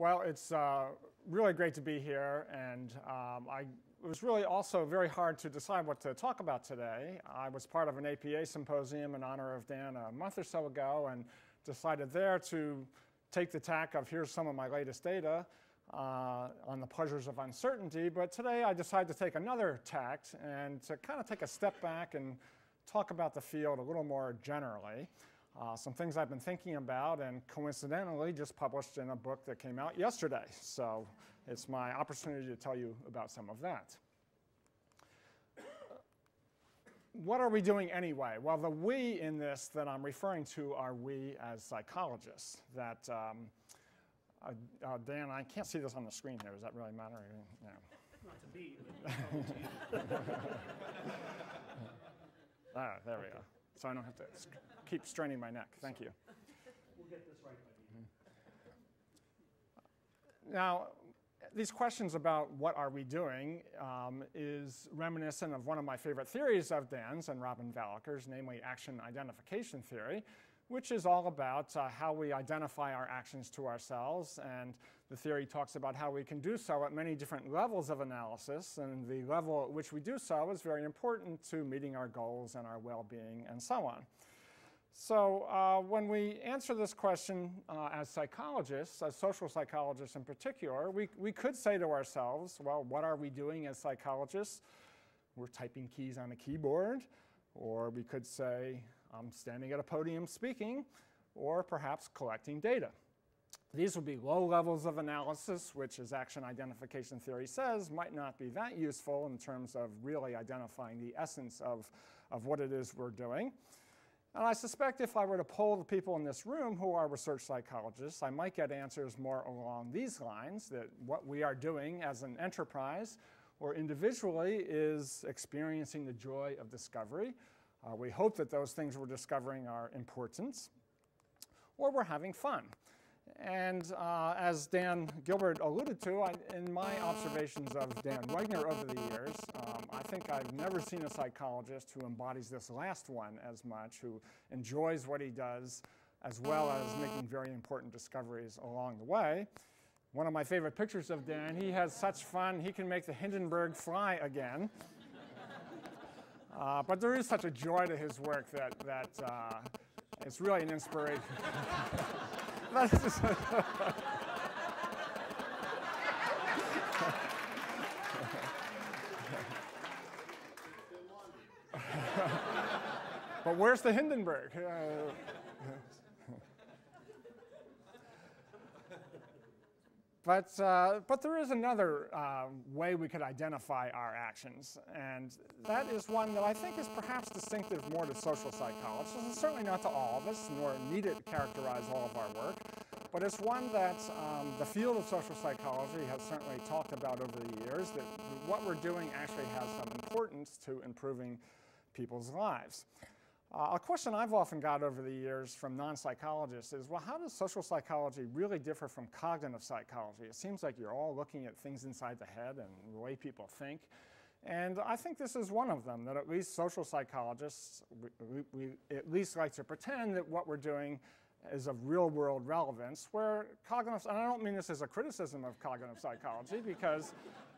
Well, it's uh, really great to be here, and um, I, it was really also very hard to decide what to talk about today. I was part of an APA symposium in honor of Dan a month or so ago, and decided there to take the tack of here's some of my latest data uh, on the pleasures of uncertainty. But today I decided to take another tact and to kind of take a step back and talk about the field a little more generally. Uh, some things I've been thinking about and coincidentally just published in a book that came out yesterday. So it's my opportunity to tell you about some of that. What are we doing anyway? Well, the we in this that I'm referring to are we as psychologists. That um, uh, uh, Dan, I can't see this on the screen here. Does that really matter? No. Not to be. ah, there we go so I don't have to keep straining my neck. Thank you. We'll get this right by the end. Now, these questions about what are we doing um, is reminiscent of one of my favorite theories of Dan's and Robin Vallacher's, namely action identification theory, which is all about uh, how we identify our actions to ourselves. And the theory talks about how we can do so at many different levels of analysis. And the level at which we do so is very important to meeting our goals and our well-being and so on. So uh, when we answer this question uh, as psychologists, as social psychologists in particular, we, we could say to ourselves, well, what are we doing as psychologists? We're typing keys on a keyboard. Or we could say, I'm standing at a podium speaking, or perhaps collecting data. These would be low levels of analysis, which, as action identification theory says, might not be that useful in terms of really identifying the essence of, of what it is we're doing. And I suspect if I were to poll the people in this room who are research psychologists, I might get answers more along these lines, that what we are doing as an enterprise or individually is experiencing the joy of discovery, uh, we hope that those things we're discovering are important, or we're having fun. And uh, as Dan Gilbert alluded to, I, in my observations of Dan Wegner over the years, um, I think I've never seen a psychologist who embodies this last one as much, who enjoys what he does, as well as making very important discoveries along the way. One of my favorite pictures of Dan, he has such fun, he can make the Hindenburg fly again. Uh, but there is such a joy to his work that, that uh, it's really an inspiration. but where's the Hindenburg? Uh, But, uh, but there is another uh, way we could identify our actions, and that is one that I think is perhaps distinctive more to social psychologists, and certainly not to all of us, nor need it characterize all of our work, but it's one that um, the field of social psychology has certainly talked about over the years, that what we're doing actually has some importance to improving people's lives. Uh, a question I've often got over the years from non-psychologists is, well, how does social psychology really differ from cognitive psychology? It seems like you're all looking at things inside the head and the way people think. And I think this is one of them, that at least social psychologists, we, we at least like to pretend that what we're doing is of real world relevance, where cognitive, and I don't mean this as a criticism of cognitive psychology, because,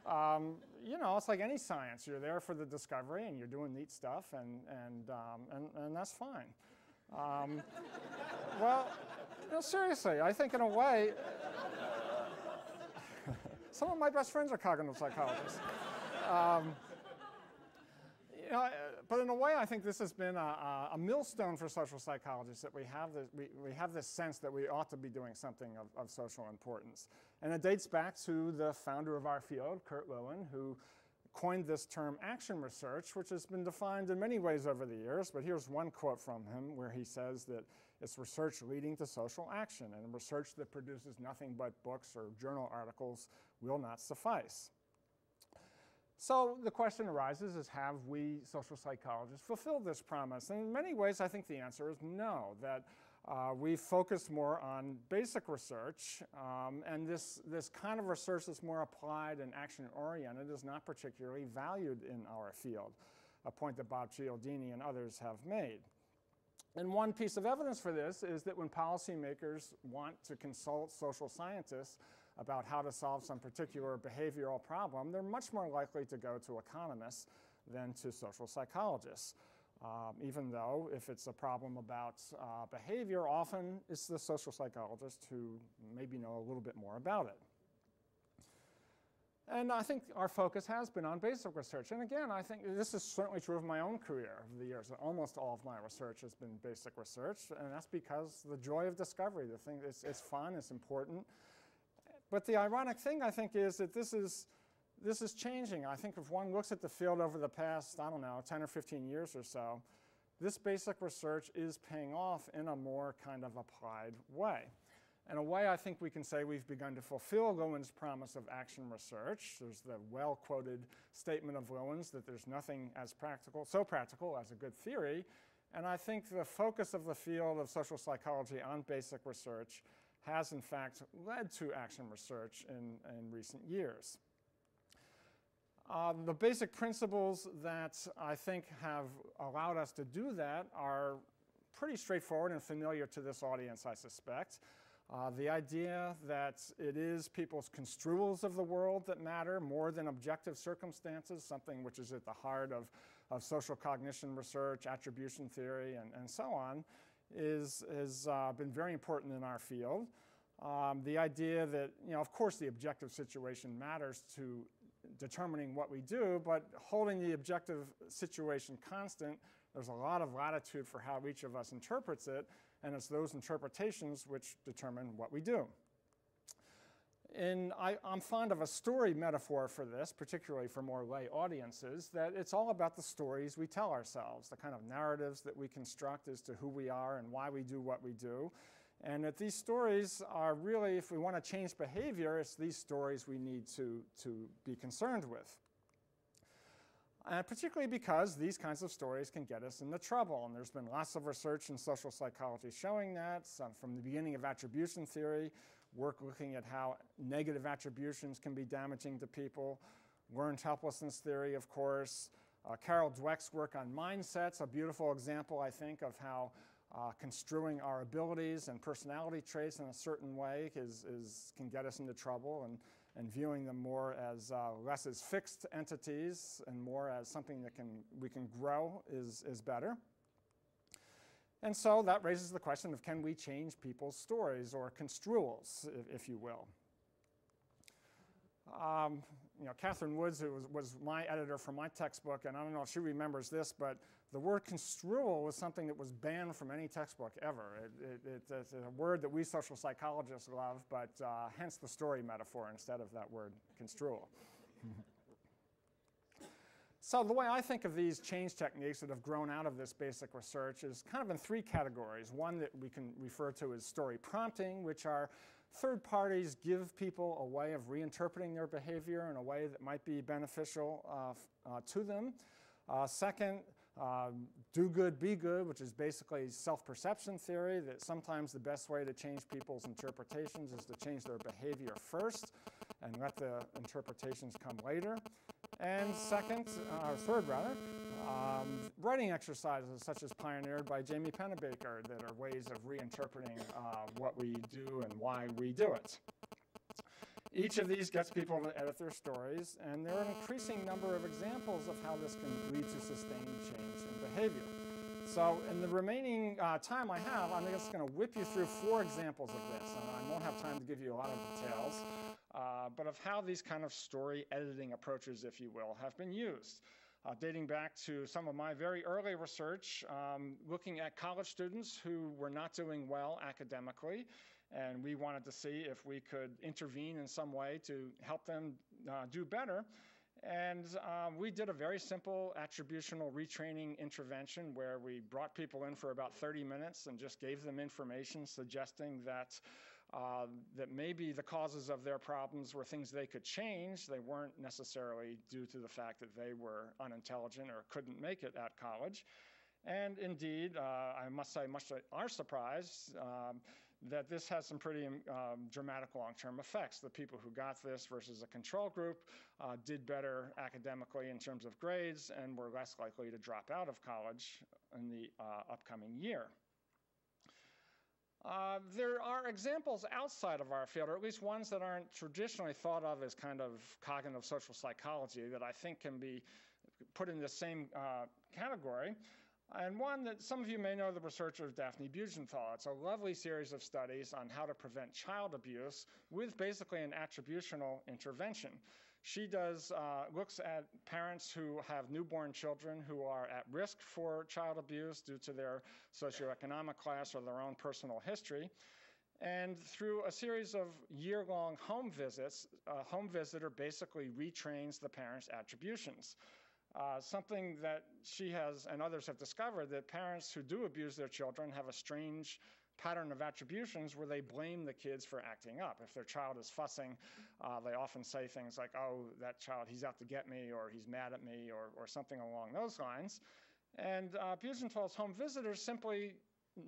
um, you know, it's like any science. You're there for the discovery and you're doing neat stuff, and, and, um, and, and that's fine. Um, well, you know, seriously, I think in a way, some of my best friends are cognitive psychologists. Um, know, but in a way, I think this has been a, a millstone for social psychologists that we have, this, we, we have this sense that we ought to be doing something of, of social importance. And it dates back to the founder of our field, Kurt Lewin, who coined this term action research, which has been defined in many ways over the years. But here's one quote from him where he says that it's research leading to social action, and research that produces nothing but books or journal articles will not suffice. So the question arises is have we social psychologists fulfilled this promise? And in many ways, I think the answer is no, that uh, we focus more on basic research, um, and this, this kind of research that's more applied and action-oriented is not particularly valued in our field, a point that Bob Cialdini and others have made. And one piece of evidence for this is that when policymakers want to consult social scientists about how to solve some particular behavioral problem, they're much more likely to go to economists than to social psychologists. Um, even though if it's a problem about uh, behavior, often it's the social psychologist who maybe know a little bit more about it. And I think our focus has been on basic research. And again, I think this is certainly true of my own career over the years. Almost all of my research has been basic research, and that's because the joy of discovery, the thing, it's, it's fun, it's important. But the ironic thing, I think, is that this is, this is changing. I think if one looks at the field over the past, I don't know, 10 or 15 years or so, this basic research is paying off in a more kind of applied way. In a way, I think we can say we've begun to fulfill Lewin's promise of action research. There's the well-quoted statement of Lewin's that there's nothing as practical, so practical as a good theory. And I think the focus of the field of social psychology on basic research has in fact led to action research in, in recent years. Um, the basic principles that I think have allowed us to do that are pretty straightforward and familiar to this audience, I suspect. Uh, the idea that it is people's construals of the world that matter more than objective circumstances, something which is at the heart of, of social cognition research, attribution theory, and, and so on, is, has uh, been very important in our field. Um, the idea that, you know, of course the objective situation matters to determining what we do, but holding the objective situation constant, there's a lot of latitude for how each of us interprets it, and it's those interpretations which determine what we do. And I, am fond of a story metaphor for this, particularly for more lay audiences, that it's all about the stories we tell ourselves, the kind of narratives that we construct as to who we are and why we do what we do. And that these stories are really, if we want to change behavior, it's these stories we need to, to be concerned with. And particularly because these kinds of stories can get us into trouble. And there's been lots of research in social psychology showing that, from the beginning of attribution theory, work looking at how negative attributions can be damaging to people, learned helplessness theory, of course, uh, Carol Dweck's work on mindsets, a beautiful example, I think, of how uh, construing our abilities and personality traits in a certain way is, is, can get us into trouble and, and viewing them more as uh, less as fixed entities and more as something that can, we can grow is, is better. And so that raises the question of can we change people's stories or construals, if, if you will. Um, you know, Catherine Woods, who was, was my editor for my textbook, and I don't know if she remembers this, but the word construal was something that was banned from any textbook ever. It, it, it's a word that we social psychologists love, but uh, hence the story metaphor instead of that word construal. so the way I think of these change techniques that have grown out of this basic research is kind of in three categories. One that we can refer to as story prompting, which are third parties give people a way of reinterpreting their behavior in a way that might be beneficial uh, uh, to them. Uh, second, um, do good, be good, which is basically self-perception theory, that sometimes the best way to change people's interpretations is to change their behavior first and let the interpretations come later. And second, uh, or third rather, um, writing exercises such as pioneered by Jamie Pennebaker that are ways of reinterpreting uh, what we do and why we do it. Each of these gets people to edit their stories, and there are an increasing number of examples of how this can lead to sustained change in behavior. So in the remaining uh, time I have, I'm just going to whip you through four examples of this, and I won't have time to give you a lot of details, uh, but of how these kind of story editing approaches, if you will, have been used. Uh, dating back to some of my very early research, um, looking at college students who were not doing well academically and we wanted to see if we could intervene in some way to help them uh, do better. And um, we did a very simple attributional retraining intervention where we brought people in for about 30 minutes and just gave them information suggesting that uh, that maybe the causes of their problems were things they could change. They weren't necessarily due to the fact that they were unintelligent or couldn't make it at college. And indeed, uh, I must say, much to our surprise, um, that this has some pretty um, dramatic long-term effects. The people who got this versus a control group uh, did better academically in terms of grades and were less likely to drop out of college in the uh, upcoming year. Uh, there are examples outside of our field, or at least ones that aren't traditionally thought of as kind of cognitive social psychology, that I think can be put in the same uh, category. And one that some of you may know the researcher of Daphne Bugental. It's a lovely series of studies on how to prevent child abuse with basically an attributional intervention. She does uh, looks at parents who have newborn children who are at risk for child abuse due to their socioeconomic class or their own personal history. And through a series of year-long home visits, a home visitor basically retrains the parents' attributions. Uh, something that she has and others have discovered that parents who do abuse their children have a strange pattern of attributions where they blame the kids for acting up. If their child is fussing, uh, they often say things like, oh, that child, he's out to get me, or he's mad at me, or, or something along those lines. And uh, Bugental's home visitors simply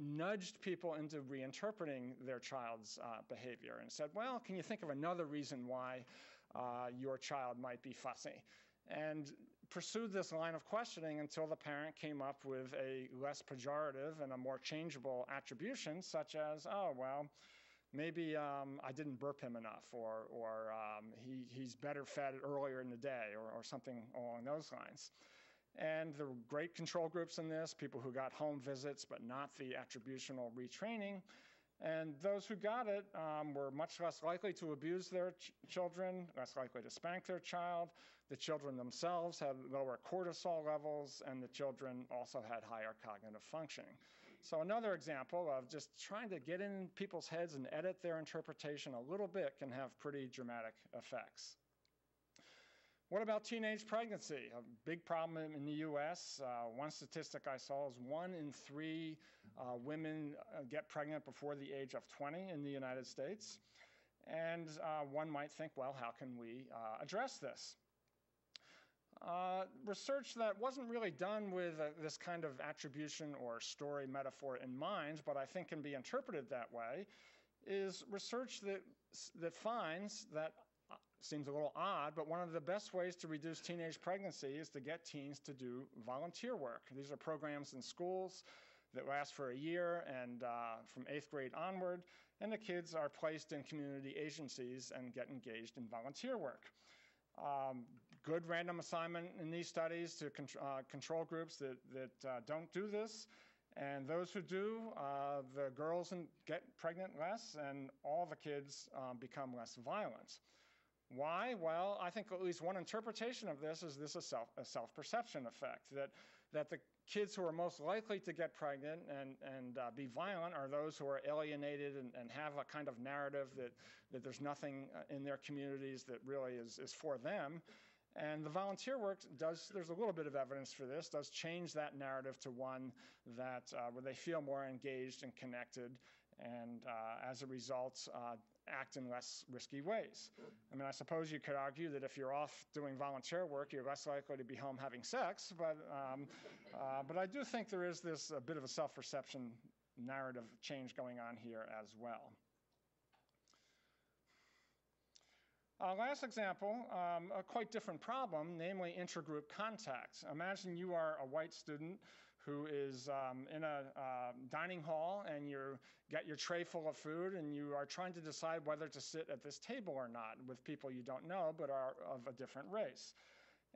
nudged people into reinterpreting their child's uh, behavior and said, well, can you think of another reason why uh, your child might be fussy? And pursued this line of questioning until the parent came up with a less pejorative and a more changeable attribution, such as, oh, well, maybe um, I didn't burp him enough, or, or um, he, he's better fed earlier in the day, or, or something along those lines. And there were great control groups in this, people who got home visits but not the attributional retraining. And those who got it um, were much less likely to abuse their ch children, less likely to spank their child. The children themselves had lower cortisol levels, and the children also had higher cognitive functioning. So another example of just trying to get in people's heads and edit their interpretation a little bit can have pretty dramatic effects. What about teenage pregnancy? A big problem in the US. Uh, one statistic I saw is one in three uh, women uh, get pregnant before the age of 20 in the United States. And uh, one might think, well, how can we uh, address this? Uh, research that wasn't really done with this kind of attribution or story metaphor in mind, but I think can be interpreted that way, is research that, that finds that seems a little odd, but one of the best ways to reduce teenage pregnancy is to get teens to do volunteer work. These are programs in schools that lasts for a year and uh, from eighth grade onward, and the kids are placed in community agencies and get engaged in volunteer work. Um, good random assignment in these studies to con uh, control groups that, that uh, don't do this. And those who do, uh, the girls get pregnant less and all the kids um, become less violent. Why? Well, I think at least one interpretation of this is this a self a self-perception effect that that the kids who are most likely to get pregnant and and uh, be violent are those who are alienated and, and have a kind of narrative that that there's nothing uh, in their communities that really is is for them. And the volunteer work does, there's a little bit of evidence for this, does change that narrative to one that uh, where they feel more engaged and connected and uh, as a result, uh, act in less risky ways. I mean, I suppose you could argue that if you're off doing volunteer work, you're less likely to be home having sex, but, um, uh, but I do think there is this a bit of a self-perception narrative change going on here as well. Uh, last example, um, a quite different problem, namely intergroup contact. Imagine you are a white student who is um, in a uh, dining hall and you get your tray full of food and you are trying to decide whether to sit at this table or not with people you don't know but are of a different race.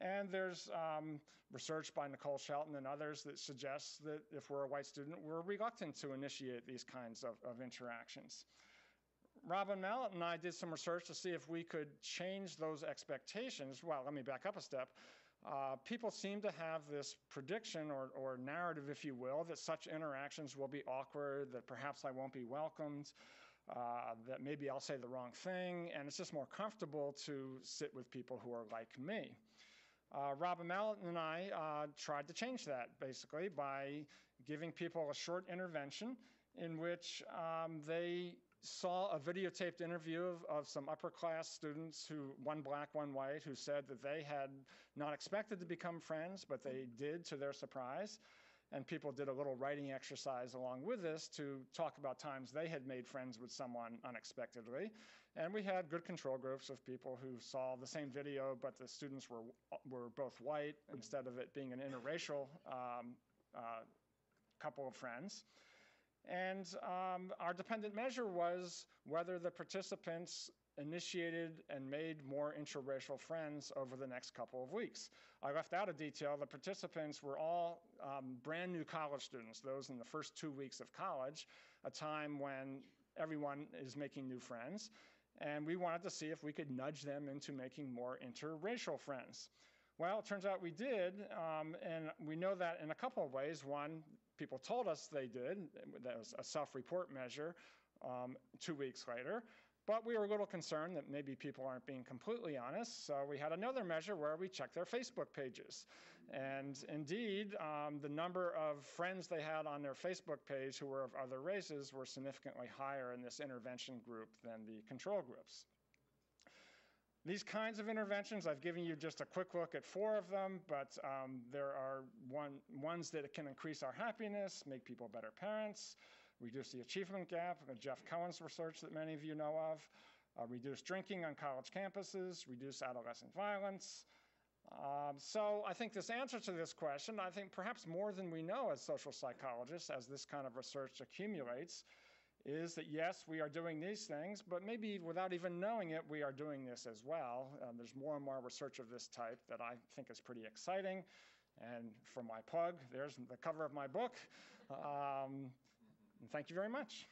And there's um, research by Nicole Shelton and others that suggests that if we're a white student, we're reluctant to initiate these kinds of, of interactions. Robin Mallett and I did some research to see if we could change those expectations. Well, let me back up a step. Uh, people seem to have this prediction or, or narrative, if you will, that such interactions will be awkward, that perhaps I won't be welcomed, uh, that maybe I'll say the wrong thing, and it's just more comfortable to sit with people who are like me. Uh, Robin Mallett and I uh, tried to change that basically by giving people a short intervention in which um, they saw a videotaped interview of, of some upper class students who, one black, one white, who said that they had not expected to become friends, but they did to their surprise. And people did a little writing exercise along with this to talk about times they had made friends with someone unexpectedly. And we had good control groups of people who saw the same video, but the students were, were both white instead of it being an interracial um, uh, couple of friends. And um, our dependent measure was whether the participants initiated and made more interracial friends over the next couple of weeks. I left out a detail. The participants were all um, brand new college students, those in the first two weeks of college, a time when everyone is making new friends. And we wanted to see if we could nudge them into making more interracial friends. Well, it turns out we did, um, and we know that in a couple of ways. One, people told us they did. That was a self-report measure um, two weeks later. But we were a little concerned that maybe people aren't being completely honest, so we had another measure where we checked their Facebook pages. And indeed, um, the number of friends they had on their Facebook page who were of other races were significantly higher in this intervention group than the control groups. These kinds of interventions, I've given you just a quick look at four of them, but um, there are one, ones that can increase our happiness, make people better parents, reduce the achievement gap, Jeff Cohen's research that many of you know of, uh, reduce drinking on college campuses, reduce adolescent violence. Um, so I think this answer to this question, I think perhaps more than we know as social psychologists as this kind of research accumulates, is that yes, we are doing these things, but maybe without even knowing it, we are doing this as well. Um, there's more and more research of this type that I think is pretty exciting. And for my plug, there's the cover of my book. Um, thank you very much.